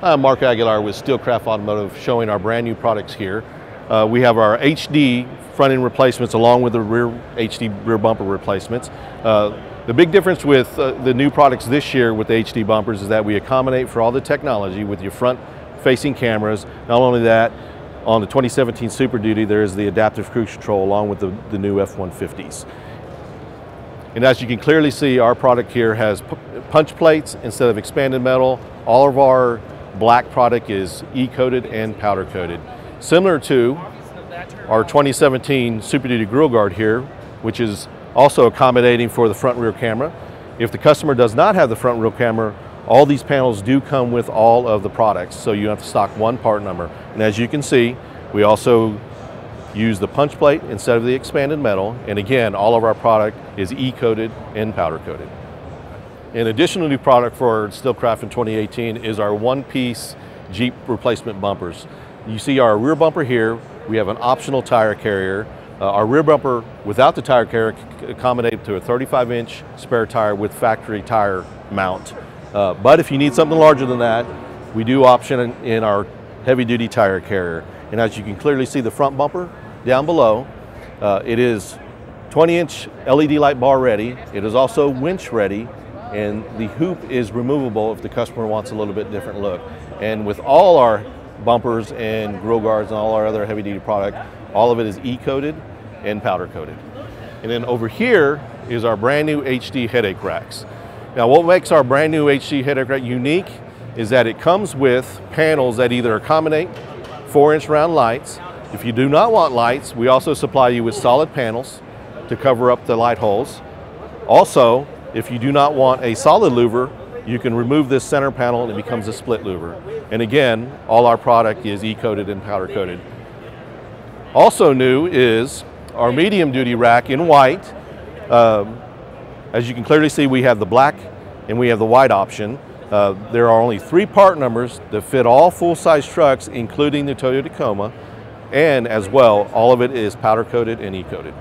I'm Mark Aguilar with Steelcraft Automotive showing our brand new products here. Uh, we have our HD front end replacements along with the rear HD rear bumper replacements. Uh, the big difference with uh, the new products this year with the HD bumpers is that we accommodate for all the technology with your front facing cameras. Not only that, on the 2017 Super Duty there is the adaptive cruise control along with the, the new F-150s. And as you can clearly see, our product here has punch plates instead of expanded metal. All of our black product is E-coated and powder coated. Similar to our 2017 Super Duty Grill Guard here, which is also accommodating for the front rear camera. If the customer does not have the front rear camera, all these panels do come with all of the products, so you have to stock one part number. And as you can see, we also use the punch plate instead of the expanded metal. And again, all of our product is E-coated and powder coated. An additional new product for Steelcraft in 2018 is our one-piece Jeep replacement bumpers. You see our rear bumper here, we have an optional tire carrier. Uh, our rear bumper without the tire carrier accommodate to a 35 inch spare tire with factory tire mount. Uh, but if you need something larger than that, we do option in, in our heavy duty tire carrier. And as you can clearly see the front bumper down below, uh, it is 20 inch LED light bar ready. It is also winch ready and the hoop is removable if the customer wants a little bit different look. And with all our bumpers and grill guards and all our other heavy duty product, all of it is E-coated and powder coated. And then over here is our brand new HD headache racks. Now what makes our brand new HD headache rack unique is that it comes with panels that either accommodate four inch round lights. If you do not want lights, we also supply you with solid panels to cover up the light holes. Also, if you do not want a solid louver, you can remove this center panel and it becomes a split louver. And again, all our product is E-coated and powder coated. Also new is our medium duty rack in white. Um, as you can clearly see, we have the black and we have the white option. Uh, there are only three part numbers that fit all full-size trucks, including the Toyota Tacoma. And as well, all of it is powder coated and E-coated.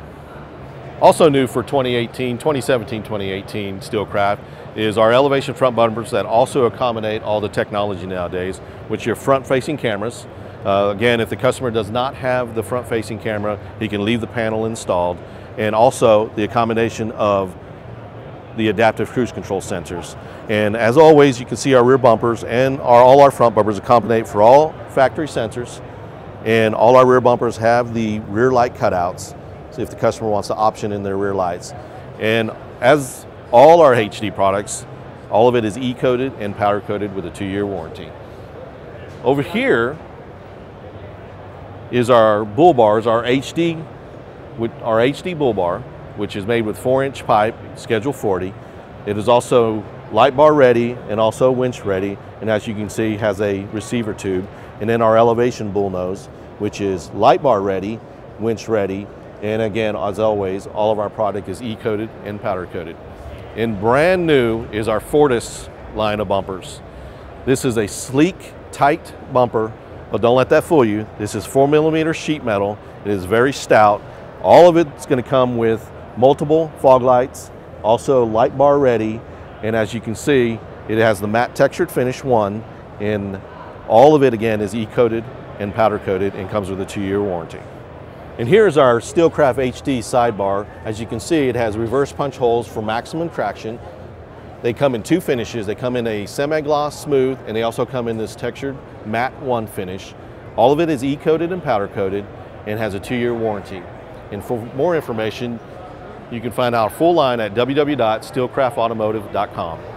Also new for 2018, 2017, 2018 Steelcraft is our elevation front bumpers that also accommodate all the technology nowadays, which are front-facing cameras. Uh, again, if the customer does not have the front-facing camera, he can leave the panel installed. And also the accommodation of the adaptive cruise control sensors. And as always, you can see our rear bumpers and our, all our front bumpers accommodate for all factory sensors. And all our rear bumpers have the rear light cutouts if the customer wants to option in their rear lights. And as all our HD products, all of it is E-coated and powder coated with a two-year warranty. Over here is our bull bars, our HD, our HD bull bar, which is made with four inch pipe, schedule 40. It is also light bar ready and also winch ready. And as you can see, has a receiver tube. And then our elevation bull nose, which is light bar ready, winch ready, and again, as always, all of our product is E-coated and powder coated. And brand new is our Fortis line of bumpers. This is a sleek, tight bumper, but don't let that fool you. This is four millimeter sheet metal. It is very stout. All of it's gonna come with multiple fog lights, also light bar ready, and as you can see, it has the matte textured finish one, and all of it again is E-coated and powder coated and comes with a two year warranty. And here's our Steelcraft HD sidebar. As you can see, it has reverse punch holes for maximum traction. They come in two finishes. They come in a semi-gloss smooth, and they also come in this textured matte one finish. All of it is E-coated and powder coated and has a two-year warranty. And for more information, you can find our full line at www.steelcraftautomotive.com.